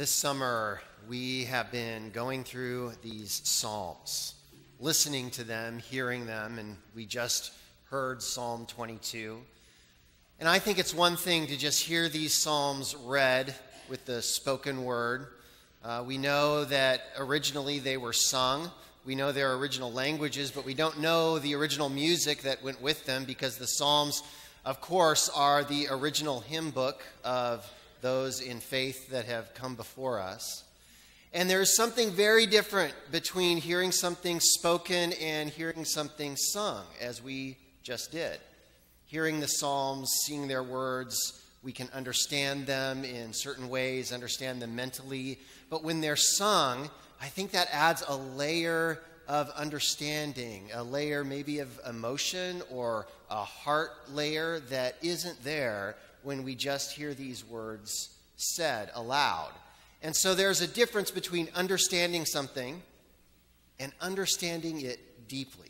This summer, we have been going through these Psalms, listening to them, hearing them, and we just heard Psalm 22. And I think it's one thing to just hear these Psalms read with the spoken word. Uh, we know that originally they were sung. We know their original languages, but we don't know the original music that went with them because the Psalms, of course, are the original hymn book of those in faith that have come before us. And there's something very different between hearing something spoken and hearing something sung, as we just did. Hearing the Psalms, seeing their words, we can understand them in certain ways, understand them mentally. But when they're sung, I think that adds a layer of understanding, a layer maybe of emotion or a heart layer that isn't there when we just hear these words said aloud. And so there's a difference between understanding something and understanding it deeply.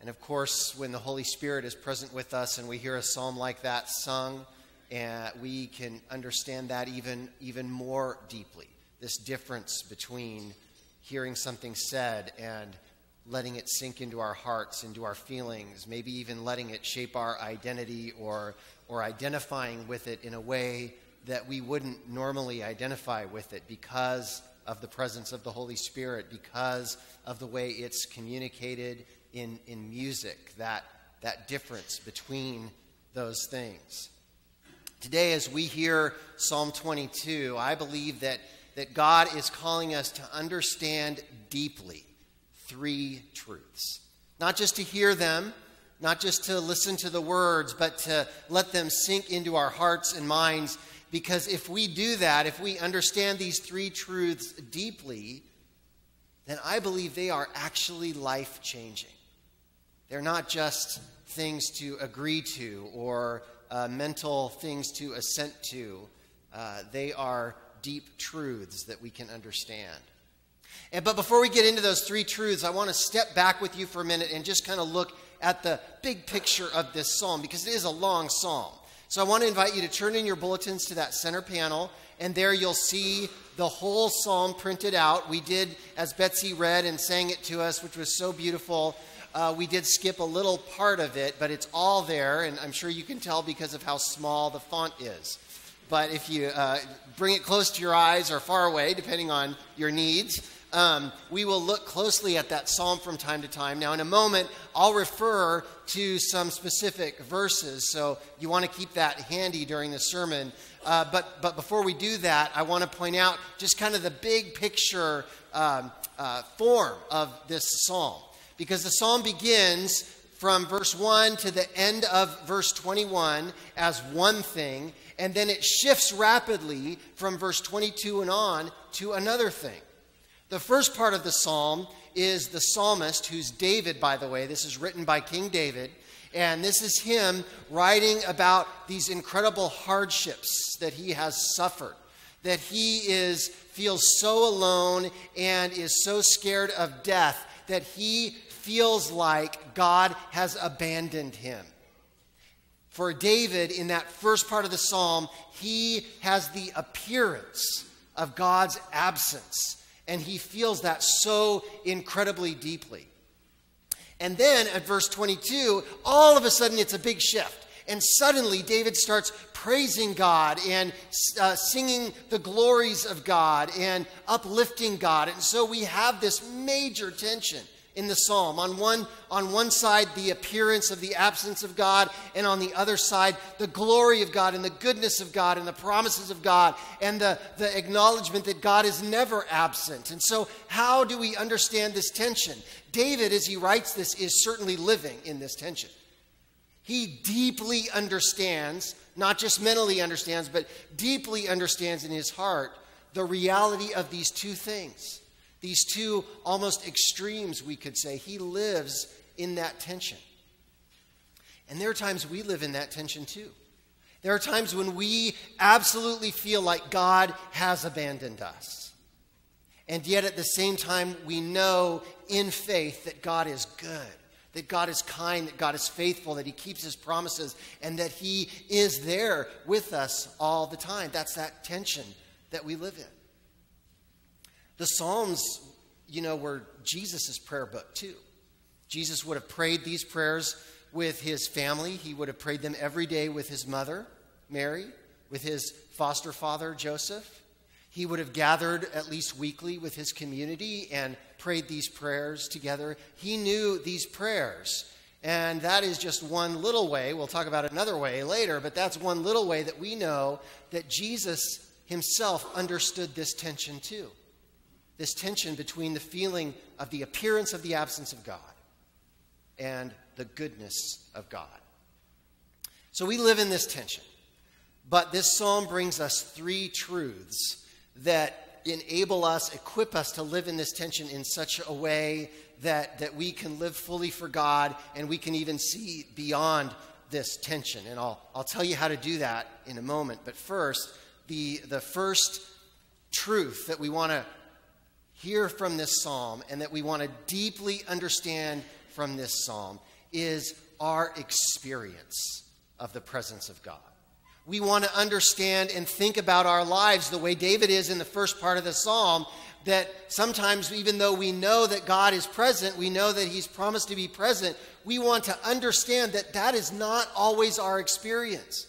And of course, when the Holy Spirit is present with us and we hear a psalm like that sung, and we can understand that even, even more deeply. This difference between hearing something said and letting it sink into our hearts, into our feelings, maybe even letting it shape our identity or or identifying with it in a way that we wouldn't normally identify with it because of the presence of the Holy Spirit, because of the way it's communicated in, in music, that, that difference between those things. Today, as we hear Psalm 22, I believe that, that God is calling us to understand deeply three truths. Not just to hear them, not just to listen to the words, but to let them sink into our hearts and minds. Because if we do that, if we understand these three truths deeply, then I believe they are actually life changing. They're not just things to agree to or uh, mental things to assent to, uh, they are deep truths that we can understand. And, but before we get into those three truths, I want to step back with you for a minute and just kind of look at the big picture of this psalm because it is a long psalm. So I want to invite you to turn in your bulletins to that center panel, and there you'll see the whole psalm printed out. We did, as Betsy read and sang it to us, which was so beautiful. Uh, we did skip a little part of it, but it's all there, and I'm sure you can tell because of how small the font is. But if you uh, bring it close to your eyes or far away, depending on your needs, um, we will look closely at that psalm from time to time. Now, in a moment, I'll refer to some specific verses, so you want to keep that handy during the sermon. Uh, but, but before we do that, I want to point out just kind of the big picture um, uh, form of this psalm. Because the psalm begins from verse 1 to the end of verse 21 as one thing, and then it shifts rapidly from verse 22 and on to another thing. The first part of the psalm is the psalmist, who's David, by the way. This is written by King David. And this is him writing about these incredible hardships that he has suffered, that he is, feels so alone and is so scared of death that he feels like God has abandoned him. For David, in that first part of the psalm, he has the appearance of God's absence and he feels that so incredibly deeply. And then at verse 22, all of a sudden it's a big shift. And suddenly David starts praising God and uh, singing the glories of God and uplifting God. And so we have this major tension in the psalm. On one, on one side, the appearance of the absence of God, and on the other side, the glory of God and the goodness of God and the promises of God and the, the acknowledgement that God is never absent. And so, how do we understand this tension? David, as he writes this, is certainly living in this tension. He deeply understands, not just mentally understands, but deeply understands in his heart the reality of these two things these two almost extremes, we could say. He lives in that tension. And there are times we live in that tension too. There are times when we absolutely feel like God has abandoned us. And yet at the same time, we know in faith that God is good, that God is kind, that God is faithful, that He keeps His promises, and that He is there with us all the time. That's that tension that we live in. The Psalms, you know, were Jesus' prayer book too. Jesus would have prayed these prayers with his family. He would have prayed them every day with his mother, Mary, with his foster father, Joseph. He would have gathered at least weekly with his community and prayed these prayers together. He knew these prayers. And that is just one little way. We'll talk about another way later, but that's one little way that we know that Jesus himself understood this tension too. This tension between the feeling of the appearance of the absence of God and the goodness of God. So we live in this tension. But this psalm brings us three truths that enable us, equip us to live in this tension in such a way that, that we can live fully for God and we can even see beyond this tension. And I'll, I'll tell you how to do that in a moment. But first, the, the first truth that we want to hear from this psalm and that we want to deeply understand from this psalm is our experience of the presence of God we want to understand and think about our lives the way David is in the first part of the psalm. That sometimes, even though we know that God is present, we know that He's promised to be present, we want to understand that that is not always our experience.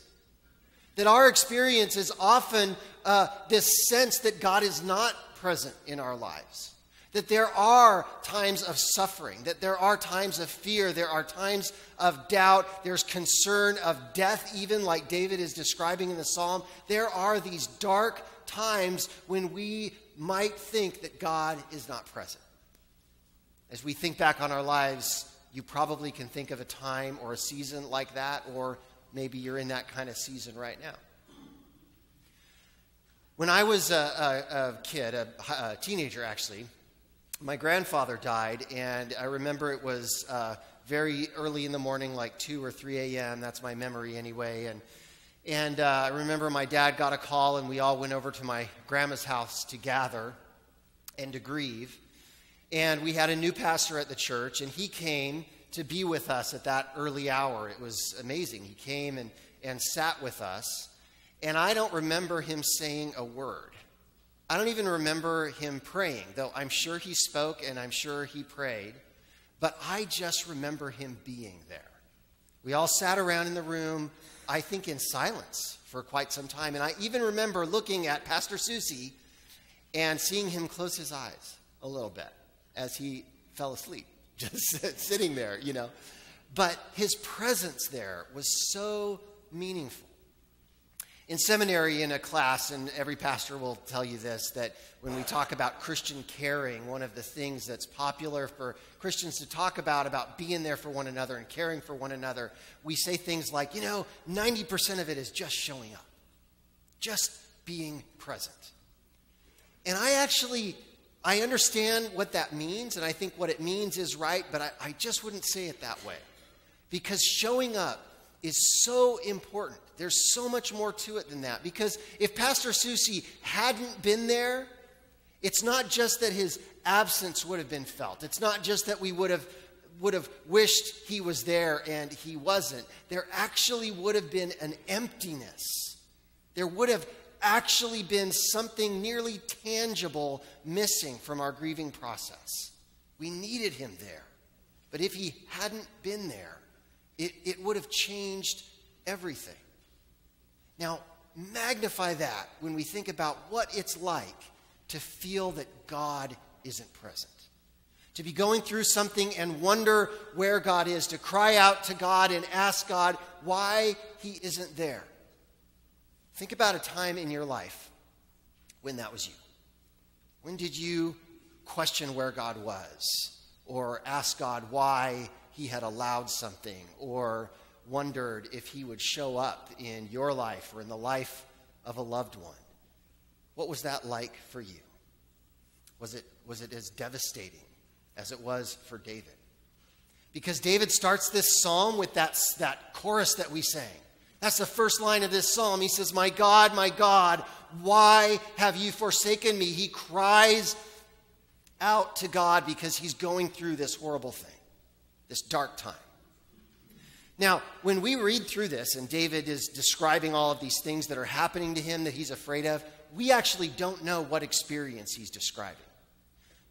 That our experience is often uh, this sense that God is not present in our lives that there are times of suffering, that there are times of fear, there are times of doubt, there's concern of death, even like David is describing in the psalm. There are these dark times when we might think that God is not present. As we think back on our lives, you probably can think of a time or a season like that, or maybe you're in that kind of season right now. When I was a, a, a kid, a, a teenager actually, my grandfather died, and I remember it was uh, very early in the morning, like 2 or 3 a.m. That's my memory anyway. And, and uh, I remember my dad got a call, and we all went over to my grandma's house to gather and to grieve. And we had a new pastor at the church, and he came to be with us at that early hour. It was amazing. He came and, and sat with us, and I don't remember him saying a word. I don't even remember him praying, though I'm sure he spoke and I'm sure he prayed, but I just remember him being there. We all sat around in the room, I think in silence for quite some time. And I even remember looking at Pastor Susie and seeing him close his eyes a little bit as he fell asleep, just sitting there, you know. But his presence there was so meaningful. In seminary, in a class, and every pastor will tell you this, that when we talk about Christian caring, one of the things that's popular for Christians to talk about, about being there for one another and caring for one another, we say things like, you know, 90% of it is just showing up, just being present. And I actually, I understand what that means, and I think what it means is right, but I, I just wouldn't say it that way. Because showing up is so important. There's so much more to it than that. Because if Pastor Susie hadn't been there, it's not just that his absence would have been felt. It's not just that we would have would have wished he was there and he wasn't. There actually would have been an emptiness. There would have actually been something nearly tangible missing from our grieving process. We needed him there. But if he hadn't been there, it, it would have changed everything. Now, magnify that when we think about what it's like to feel that God isn't present. To be going through something and wonder where God is, to cry out to God and ask God why He isn't there. Think about a time in your life when that was you. When did you question where God was or ask God why he had allowed something or wondered if he would show up in your life or in the life of a loved one. What was that like for you? Was it, was it as devastating as it was for David? Because David starts this psalm with that, that chorus that we sang. That's the first line of this psalm. He says, My God, my God, why have you forsaken me? He cries out to God because he's going through this horrible thing this dark time. Now, when we read through this and David is describing all of these things that are happening to him that he's afraid of, we actually don't know what experience he's describing.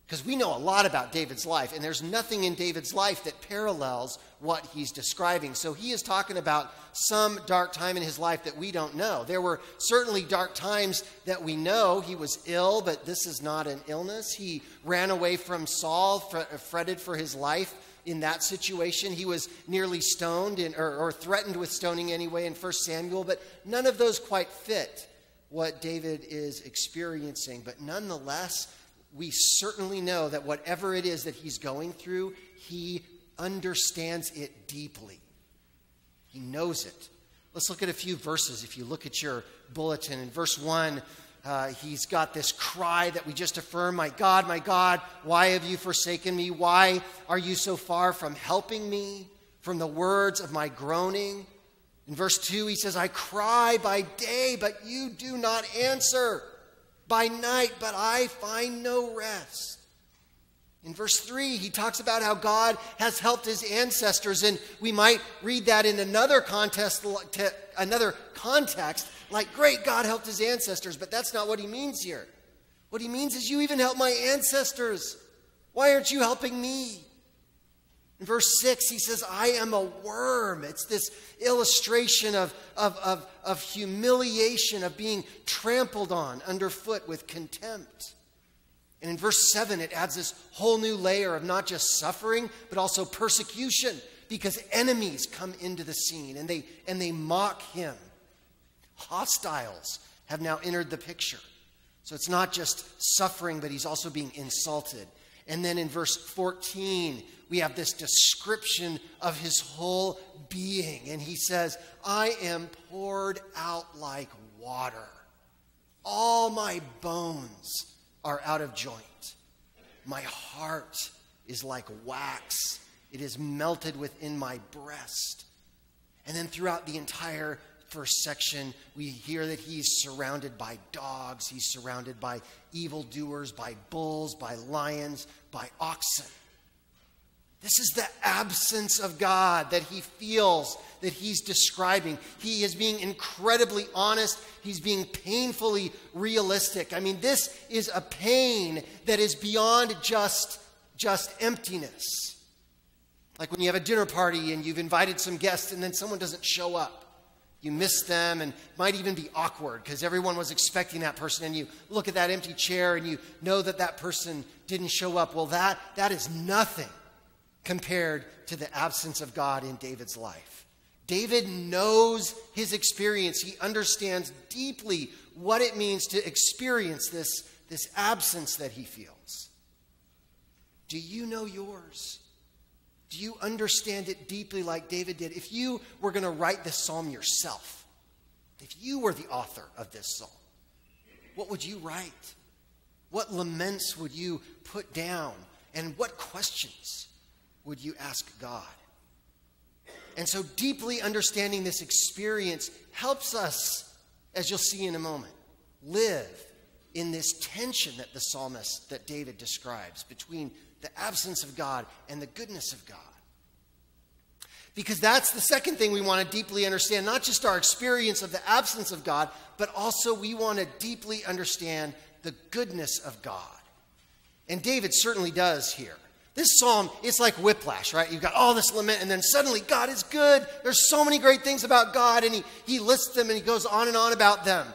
Because we know a lot about David's life, and there's nothing in David's life that parallels what he's describing. So he is talking about some dark time in his life that we don't know. There were certainly dark times that we know. He was ill, but this is not an illness. He ran away from Saul, fretted for his life in that situation. He was nearly stoned in, or, or threatened with stoning anyway in 1 Samuel, but none of those quite fit what David is experiencing. But nonetheless, we certainly know that whatever it is that he's going through, he understands it deeply. He knows it. Let's look at a few verses. If you look at your bulletin, in verse 1, uh, he's got this cry that we just affirm My God, my God, why have you forsaken me? Why are you so far from helping me? From the words of my groaning. In verse 2, he says, I cry by day, but you do not answer by night, but I find no rest. In verse 3, he talks about how God has helped his ancestors, and we might read that in another context, another context, like, great, God helped his ancestors, but that's not what he means here. What he means is, you even helped my ancestors. Why aren't you helping me? In verse 6, he says, I am a worm. It's this illustration of, of, of, of humiliation, of being trampled on underfoot with contempt. And in verse 7, it adds this whole new layer of not just suffering, but also persecution, because enemies come into the scene and they, and they mock him. Hostiles have now entered the picture. So it's not just suffering, but he's also being insulted. And then in verse 14, we have this description of his whole being. And he says, I am poured out like water. All my bones are out of joint. My heart is like wax, it is melted within my breast. And then throughout the entire first section, we hear that he's surrounded by dogs, he's surrounded by evildoers, by bulls, by lions, by oxen. This is the absence of God that he feels that he's describing. He is being incredibly honest. He's being painfully realistic. I mean, this is a pain that is beyond just, just emptiness. Like when you have a dinner party and you've invited some guests and then someone doesn't show up. You miss them and might even be awkward because everyone was expecting that person and you look at that empty chair and you know that that person didn't show up. Well, that, that is nothing compared to the absence of God in David's life. David knows his experience. He understands deeply what it means to experience this, this absence that he feels. Do you know yours? Do you understand it deeply like David did? If you were going to write this psalm yourself, if you were the author of this psalm, what would you write? What laments would you put down? And what questions would you ask God? And so, deeply understanding this experience helps us, as you'll see in a moment, live in this tension that the psalmist, that David describes between the absence of God and the goodness of God. Because that's the second thing we want to deeply understand, not just our experience of the absence of God, but also we want to deeply understand the goodness of God. And David certainly does here. This psalm, it's like whiplash, right? You've got all this lament, and then suddenly God is good. There's so many great things about God, and he, he lists them and he goes on and on about them.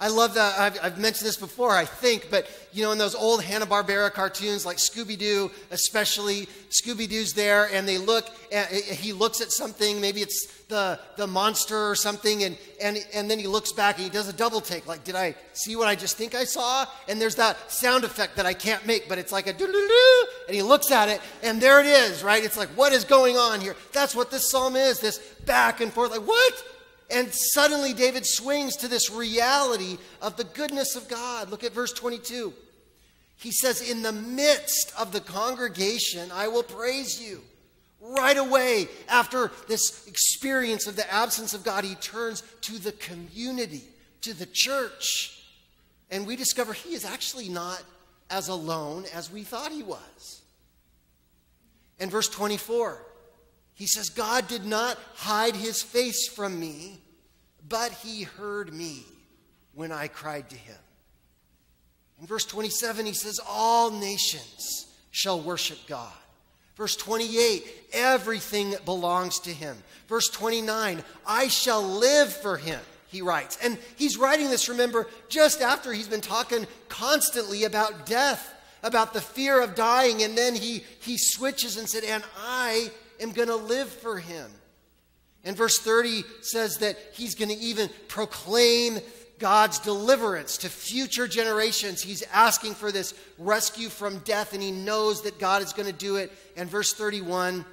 I love that. I've, I've, mentioned this before, I think, but you know, in those old Hanna-Barbera cartoons like Scooby-Doo, especially, Scooby-Doo's there and they look, at, he looks at something, maybe it's the, the monster or something, and, and, and then he looks back and he does a double take, like, did I see what I just think I saw? And there's that sound effect that I can't make, but it's like a doo-doo-doo, and he looks at it, and there it is, right? It's like, what is going on here? That's what this psalm is, this back and forth, like, what? And suddenly David swings to this reality of the goodness of God. Look at verse 22. He says, In the midst of the congregation, I will praise you. Right away, after this experience of the absence of God, he turns to the community, to the church. And we discover he is actually not as alone as we thought he was. In verse 24, He says, God did not hide his face from me, but he heard me when I cried to him. In verse 27, he says, All nations shall worship God. Verse 28, everything belongs to him. Verse 29, I shall live for him, he writes. And he's writing this, remember, just after he's been talking constantly about death, about the fear of dying. And then he, he switches and said, And I am going to live for him. And verse 30 says that he's going to even proclaim God's deliverance to future generations. He's asking for this rescue from death, and he knows that God is going to do it. And verse 31,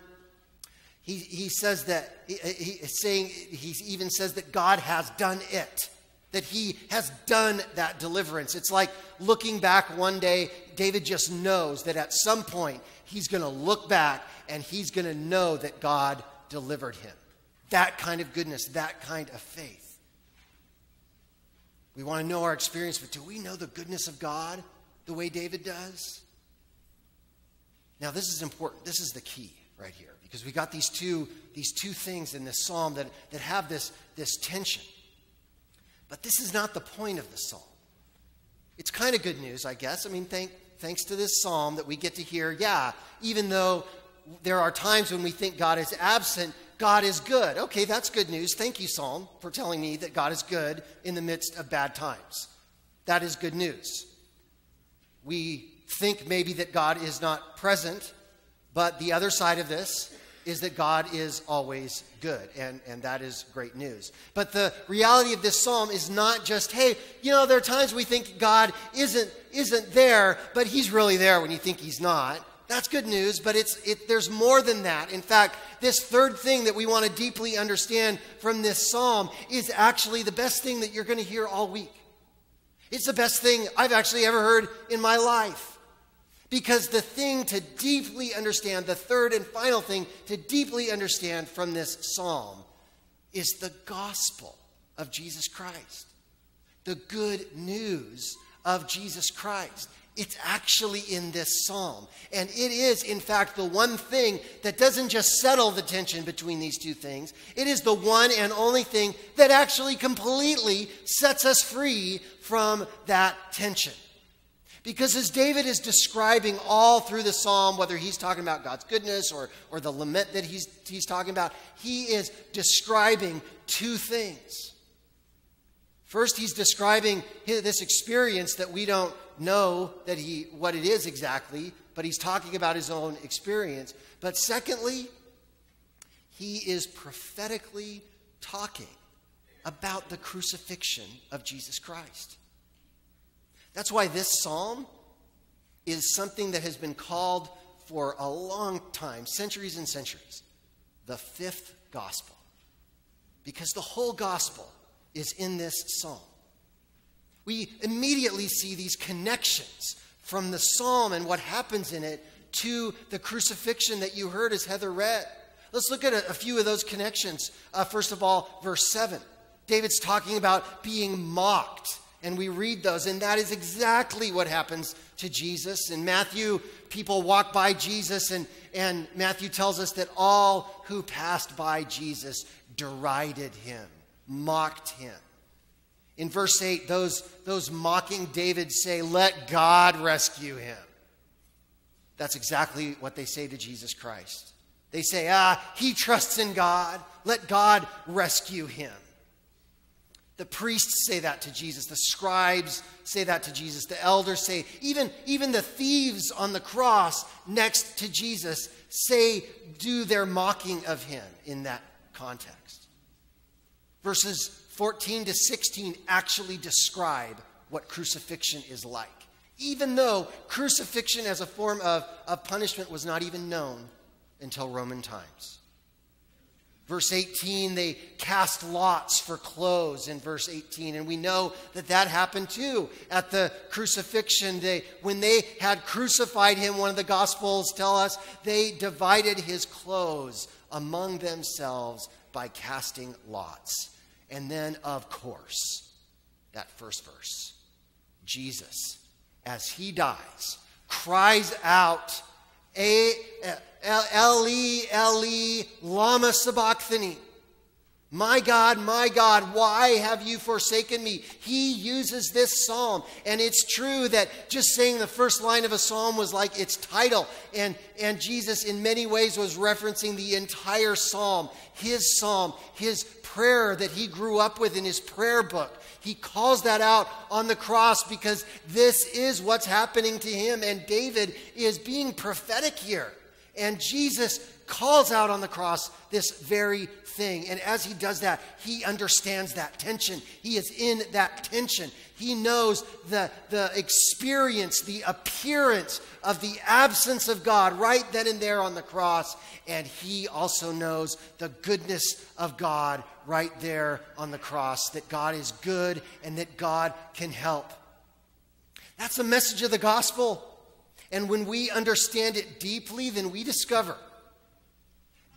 he, he says that, he, he's saying, he even says that God has done it, that he has done that deliverance. It's like looking back one day, David just knows that at some point he's going to look back and he's going to know that God delivered him. That kind of goodness, that kind of faith. We want to know our experience, but do we know the goodness of God the way David does? Now, this is important. This is the key right here because we got these two, these two things in this psalm that, that have this, this tension. But this is not the point of the psalm. It's kind of good news, I guess. I mean, thank, thanks to this psalm that we get to hear, yeah, even though there are times when we think God is absent, God is good. Okay, that's good news. Thank you, Psalm, for telling me that God is good in the midst of bad times. That is good news. We think maybe that God is not present, but the other side of this is that God is always good, and, and that is great news. But the reality of this psalm is not just, hey, you know, there are times we think God isn't, isn't there, but he's really there when you think he's not. That's good news, but it's, it, there's more than that. In fact, this third thing that we want to deeply understand from this psalm is actually the best thing that you're going to hear all week. It's the best thing I've actually ever heard in my life. Because the thing to deeply understand, the third and final thing to deeply understand from this psalm is the gospel of Jesus Christ. The good news of Jesus Christ. It's actually in this psalm. And it is, in fact, the one thing that doesn't just settle the tension between these two things. It is the one and only thing that actually completely sets us free from that tension. Because as David is describing all through the psalm, whether he's talking about God's goodness or, or the lament that he's, he's talking about, he is describing two things. First, he's describing this experience that we don't know that he what it is exactly, but he's talking about his own experience. But secondly, he is prophetically talking about the crucifixion of Jesus Christ. That's why this psalm is something that has been called for a long time, centuries and centuries, the fifth gospel. Because the whole gospel is in this psalm we immediately see these connections from the psalm and what happens in it to the crucifixion that you heard as Heather read. Let's look at a, a few of those connections. Uh, first of all, verse 7. David's talking about being mocked, and we read those, and that is exactly what happens to Jesus. In Matthew, people walk by Jesus, and, and Matthew tells us that all who passed by Jesus derided him, mocked him. In verse 8, those, those mocking David say, Let God rescue him. That's exactly what they say to Jesus Christ. They say, Ah, he trusts in God. Let God rescue him. The priests say that to Jesus. The scribes say that to Jesus. The elders say, even, even the thieves on the cross next to Jesus say, do their mocking of him in that context. Verses 14 to 16 actually describe what crucifixion is like, even though crucifixion as a form of, of punishment was not even known until Roman times. Verse 18, they cast lots for clothes in verse 18. And we know that that happened too at the crucifixion. They, when they had crucified him, one of the Gospels tell us, they divided his clothes among themselves by casting lots. And then, of course, that first verse Jesus, as he dies, cries out, Eli, Eli, lama sabachthani. My God, my God, why have you forsaken me? He uses this psalm. And it's true that just saying the first line of a psalm was like its title. And, and Jesus, in many ways, was referencing the entire psalm, his psalm, his prayer that he grew up with in his prayer book. He calls that out on the cross because this is what's happening to him. And David is being prophetic here. And Jesus calls out on the cross this very thing. And as he does that, he understands that tension. He is in that tension. He knows the, the experience, the appearance of the absence of God right then and there on the cross. And he also knows the goodness of God right there on the cross that God is good and that God can help. That's the message of the gospel. And when we understand it deeply, then we discover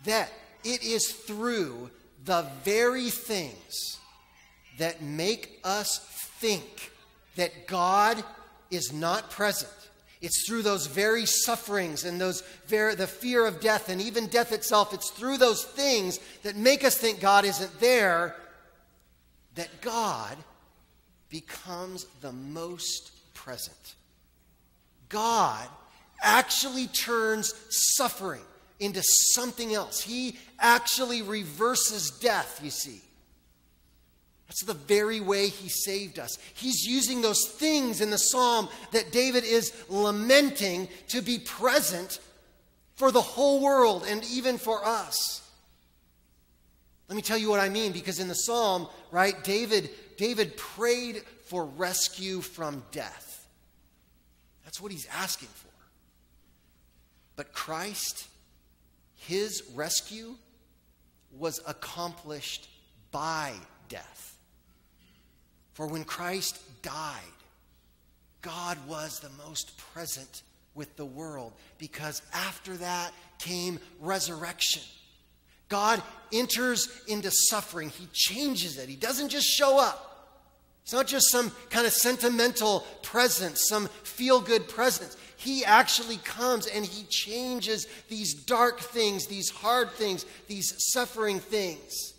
that it is through the very things that make us think that God is not present. It's through those very sufferings and those very, the fear of death and even death itself. It's through those things that make us think God isn't there that God becomes the most present. God actually turns suffering into something else. He actually reverses death, you see. That's the very way he saved us. He's using those things in the psalm that David is lamenting to be present for the whole world and even for us. Let me tell you what I mean because in the psalm, right, David David prayed for rescue from death. That's what he's asking for. But Christ his rescue was accomplished by death. For when Christ died, God was the most present with the world because after that came resurrection. God enters into suffering, He changes it. He doesn't just show up. It's not just some kind of sentimental presence, some feel good presence. He actually comes and He changes these dark things, these hard things, these suffering things.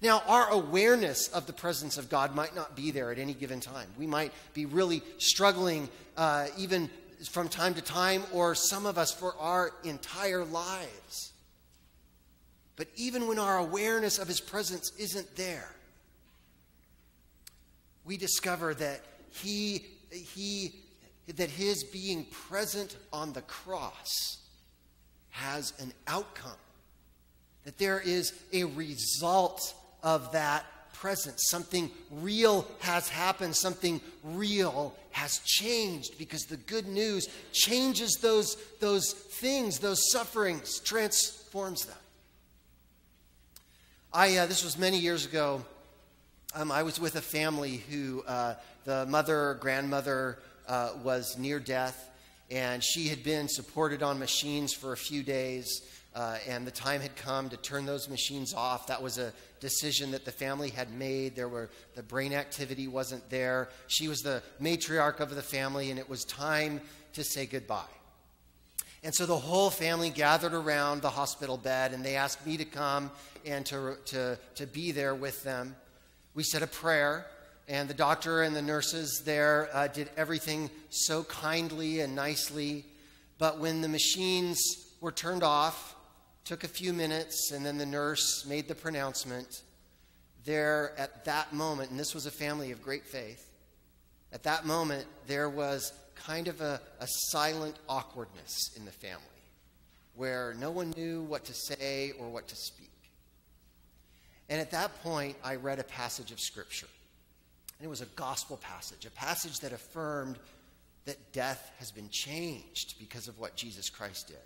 Now, our awareness of the presence of God might not be there at any given time. We might be really struggling, uh, even from time to time, or some of us for our entire lives. But even when our awareness of His presence isn't there, we discover that He, he that his being present on the cross has an outcome, that there is a result of that presence. Something real has happened, something real has changed because the good news changes those, those things, those sufferings, transforms them. I, uh, this was many years ago. Um, I was with a family who uh, the mother, grandmother, uh, was near death, and she had been supported on machines for a few days. Uh, and the time had come to turn those machines off. That was a decision that the family had made. There were the brain activity wasn't there. She was the matriarch of the family, and it was time to say goodbye. And so the whole family gathered around the hospital bed, and they asked me to come and to, to, to be there with them. We said a prayer, and the doctor and the nurses there uh, did everything so kindly and nicely. But when the machines were turned off, took a few minutes, and then the nurse made the pronouncement. There, at that moment, and this was a family of great faith, at that moment, there was kind of a, a silent awkwardness in the family where no one knew what to say or what to speak. And at that point, I read a passage of Scripture. And it was a gospel passage, a passage that affirmed that death has been changed because of what Jesus Christ did.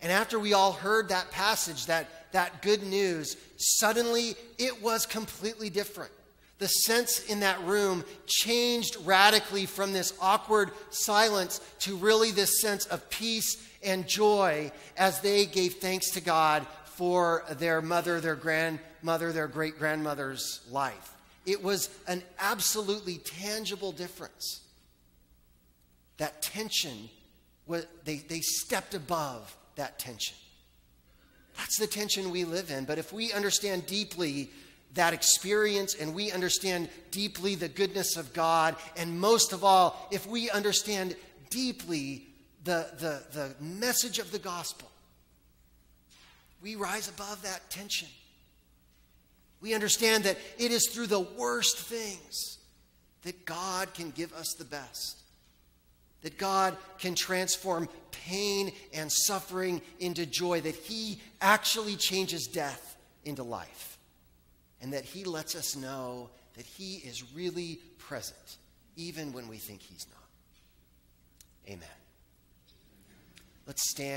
And after we all heard that passage, that, that good news, suddenly it was completely different. The sense in that room changed radically from this awkward silence to really this sense of peace and joy as they gave thanks to God for their mother, their grandmother, their great grandmother's life. It was an absolutely tangible difference. That tension, was, they, they stepped above that tension. That's the tension we live in. But if we understand deeply that experience and we understand deeply the goodness of God, and most of all, if we understand deeply the, the, the message of the gospel, we rise above that tension. We understand that it is through the worst things that God can give us the best. That God can transform pain and suffering into joy, that He actually changes death into life, and that He lets us know that He is really present, even when we think He's not. Amen. Let's stand.